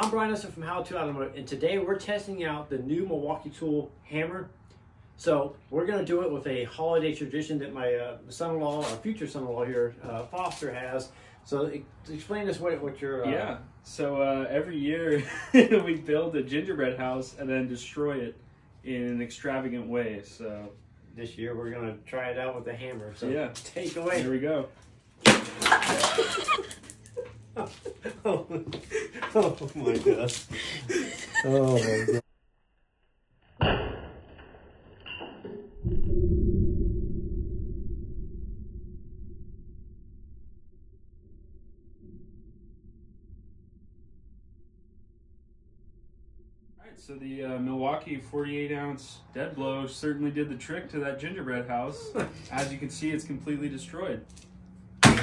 I'm Brian Eslick from How to Automotive, and today we're testing out the new Milwaukee Tool hammer. So we're going to do it with a holiday tradition that my uh, son-in-law, our future son-in-law here, uh, Foster has. So explain this what, what your uh, yeah. So uh, every year we build a gingerbread house and then destroy it in an extravagant way. So this year we're going to try it out with the hammer. So yeah, take away. Here we go. oh, oh my god. Oh my god. Alright, so the uh, Milwaukee 48 ounce dead blow certainly did the trick to that gingerbread house. As you can see, it's completely destroyed.